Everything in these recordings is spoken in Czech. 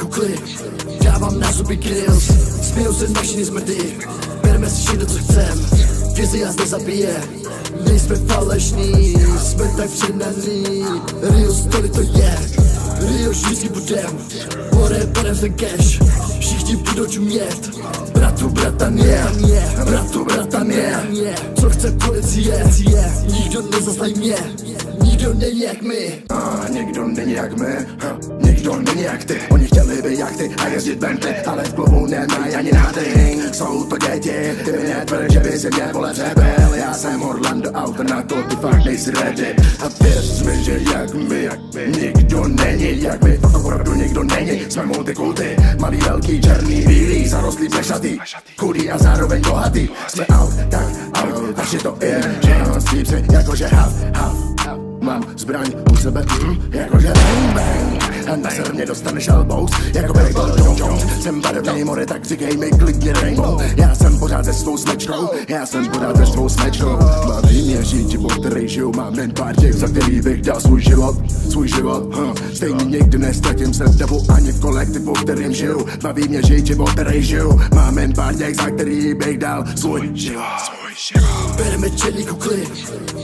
kukly. Dávám na zuby grills Smějou se naši zmrdy Bereme si všechno co chcem. Vizi nás nezabije. Nejsme falešní. Jsme tak přenaný. Real story to je. Rio vždycky budem. More berem ten cash. Všichni budou čumět. Bratu, bratan je. Bratu, bratan je. Co chce policie? Nikdo nezastaví mě Nikdo není jak my. A nikdo není jak my, ha, nikdo není jak ty. Oni chtěli být jak ty a jezdit Bentley Ale v klubu nemají ani nothing Jsou to děti, ty mi netvrd, že by si mě vole přebyl Já jsem Orlando auto na to, ty fakt nejsi ready. A věř mi, že jak my, jak my. Nikdo není jak my, to opravdu nikdo není. Jsme multikulty, malý, velký, černý, bílý Zarostlý, plešatý, chudý a zároveň bohatý. Jsme out, tak out, je to in Že mám střípci, jakože hav Mám zbraň u sebe, mm, jakože bang bang. A na se mě dostaneš elbows, jako Baseball Jsem barevný more, tak říkej mi klidně rainbow. Já jsem pořád se svou smečkou, já jsem pořád se svou smečkou. Baví mě žít život, který žiju, mám jen pár těch, za který bych dal svůj život. Svůj život, huh. stejně nikdy nestratím se v davu ani v kolektivu, kterým žiju. Baví mě žít život, který žiju, mám jen pár těch, za který bych dal svůj život. Bereme černý kukly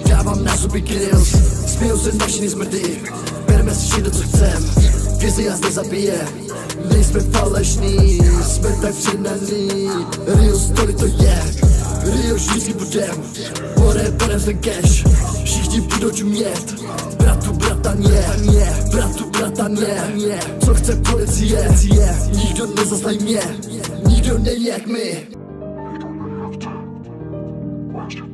Dávám na zuby grills. Smějou se naši zmrdy Bereme si všechno co chcem Vizi nás nezabije Nejsme falešní Jsme tak přenaný Real story to je. Rio vždycky budem More berem ten cash. Všichni budou čumět Bratu, bratan je Bratu, bratan je Co chce policie Nikdo nezastaví mě Nikdo není jak my. Watch the